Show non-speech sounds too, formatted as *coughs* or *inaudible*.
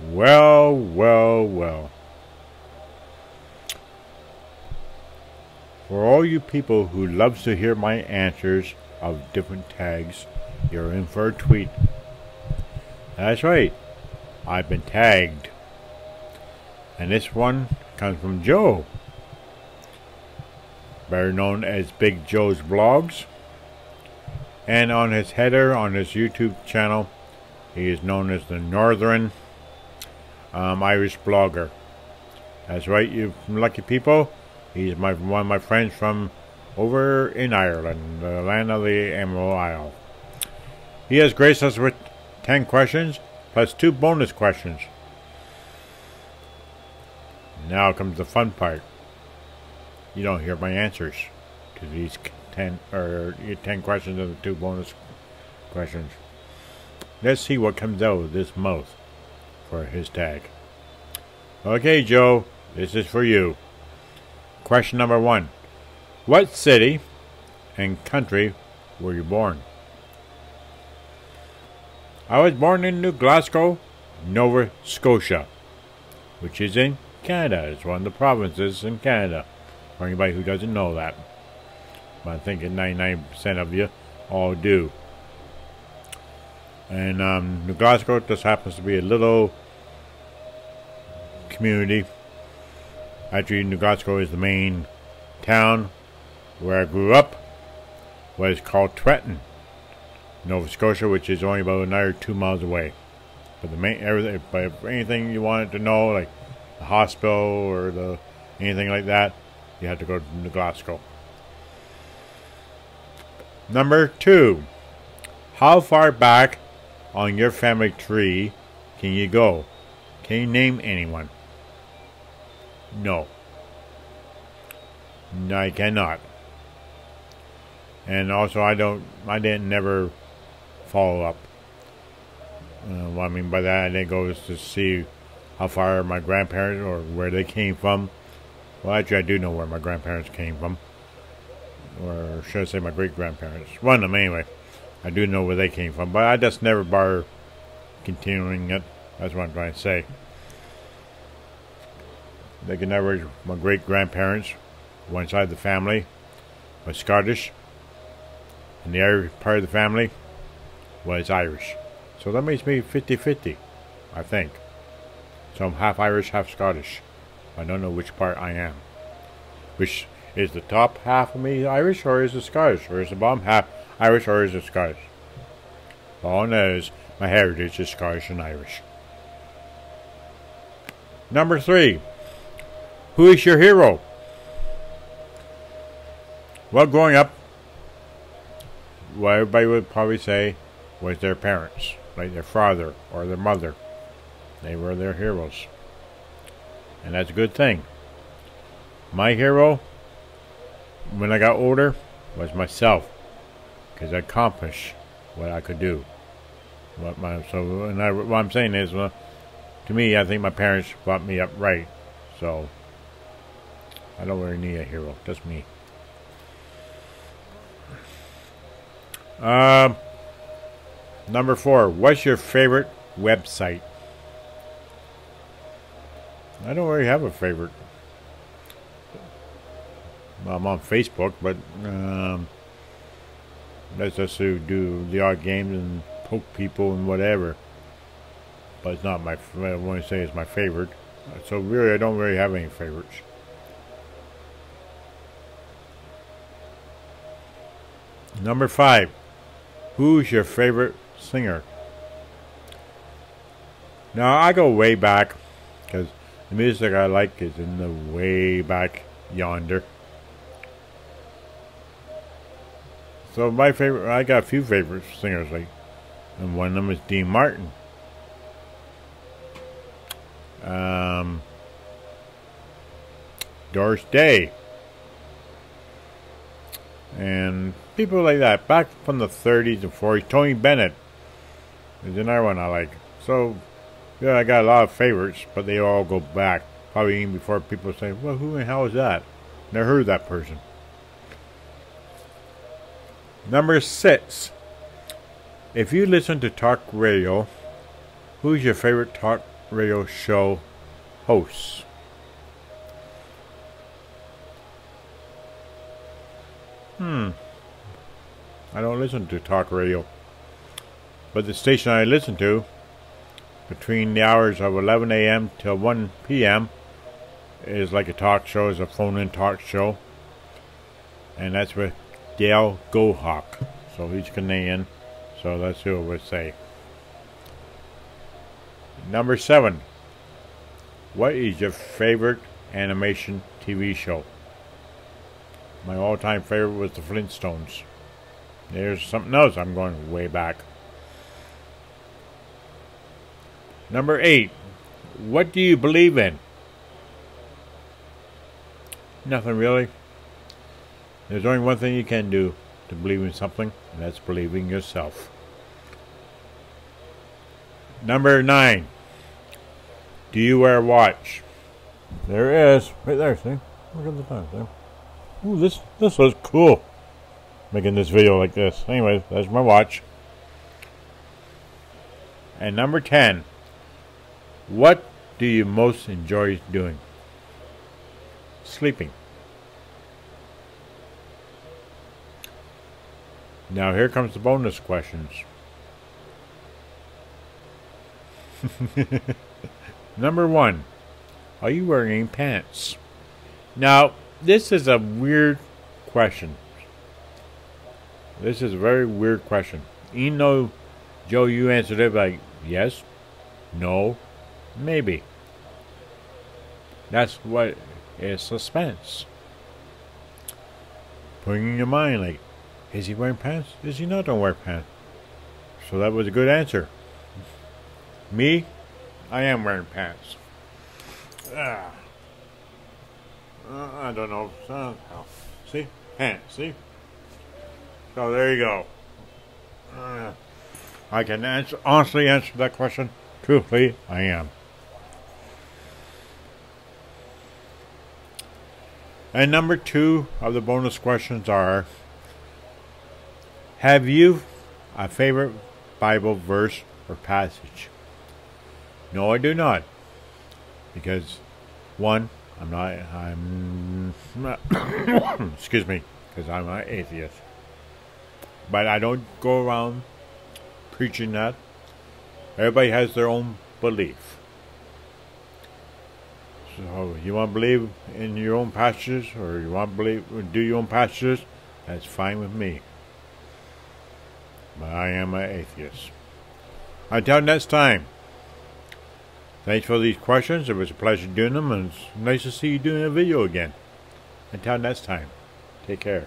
Well, well, well. For all you people who loves to hear my answers of different tags, you're in for a tweet. That's right. I've been tagged. And this one comes from Joe. Better known as Big Joe's Vlogs. And on his header on his YouTube channel, he is known as the Northern um, Irish vlogger. That's right, you lucky people. He's my one of my friends from over in Ireland, the land of the Emerald Isle. He has graced us with 10 questions plus two bonus questions. Now comes the fun part. You don't hear my answers to these 10 or 10 questions and the two bonus questions. Let's see what comes out of this mouth for his tag. Okay, Joe, this is for you. Question number one What city and country were you born? I was born in New Glasgow, Nova Scotia, which is in Canada. It's one of the provinces in Canada. For anybody who doesn't know that. But I think 99% of you all do. And um, New Glasgow just happens to be a little community. Actually, New Glasgow is the main town where I grew up. What is called Trenton, Nova Scotia, which is only about another two miles away. But the main everything, but anything you wanted to know, like the hospital or the anything like that, you had to go to New Glasgow. Number two, how far back on your family tree can you go? Can you name anyone? No. I cannot. And also, I don't, I didn't never follow up. Uh, what I mean by that, I didn't go to see how far my grandparents or where they came from. Well, actually, I do know where my grandparents came from. Or should I say my great grandparents? One of them, anyway. I do know where they came from, but I just never bar continuing it. That's what I'm trying to say. They can never, my great grandparents, were inside the family, was Scottish, and the other part of the family was Irish. So that makes me 50 50, I think. So I'm half Irish, half Scottish. I don't know which part I am. Which is the top half of me Irish or is it Scottish? Or is the bottom half Irish or is it Scottish? All I know is my heritage is Scottish and Irish. Number three. Who is your hero? Well, growing up, what everybody would probably say was their parents, like their father or their mother. They were their heroes. And that's a good thing. My hero, when I got older, was myself. Because I accomplished what I could do. What my, so and I, what I'm saying is, well, to me, I think my parents brought me up right. So, I don't really need a hero. Just me. Um, number four. What's your favorite website? I don't really have a favorite. I'm on Facebook, but um, that's just to do the odd games and poke people and whatever. But it's not my. I want to say it's my favorite. So really, I don't really have any favorites. Number five. Who's your favorite singer? Now I go way back because the music I like is in the way back yonder. So my favorite, I got a few favorite singers, like, and one of them is Dean Martin. Um, Doris Day. And people like that, back from the 30s and 40s. Tony Bennett is another one I like. So, yeah, I got a lot of favorites, but they all go back. Probably even before people say, well, who the hell is that? Never heard that person. Number six. If you listen to talk radio, who's your favorite talk radio show host? Hmm. I don't listen to talk radio. But the station I listen to, between the hours of 11 a.m. till 1 p.m., is like a talk show, is a phone-in talk show. And that's with Dale Goldhawk. So he's Canadian. So that's who I would say. Number seven. What is your favorite animation TV show? My all-time favorite was the Flintstones. There's something else. I'm going way back. Number eight. What do you believe in? Nothing really. There's only one thing you can do to believe in something, and that's believing yourself. Number nine. Do you wear a watch? There is. Right there, see? Look at the time, there. Ooh, this, this was cool. Making this video like this. Anyways, that's my watch. And number 10. What do you most enjoy doing? Sleeping. Now here comes the bonus questions. *laughs* Number one, are you wearing pants? Now, this is a weird question. This is a very weird question. Even though, Joe, you answered it like yes, no, maybe. That's what is suspense. Putting in your mind, like, is he wearing pants? Is he not don't wear pants? So that was a good answer. Me, I am wearing pants. Ah. Uh, I don't know. Uh, see? Pants, see? So there you go. Uh, I can answer, honestly answer that question. Truthfully, I am. And number two of the bonus questions are Have you a favorite Bible verse or passage? No, I do not. Because, one, I'm not, I'm not, *coughs* excuse me, because I'm an atheist. But I don't go around preaching that. Everybody has their own belief. So you want to believe in your own passages, or you want to believe do your own passages, that's fine with me. But I am an atheist. Until next time. Thanks for these questions. It was a pleasure doing them, and it's nice to see you doing a video again. Until next time, take care.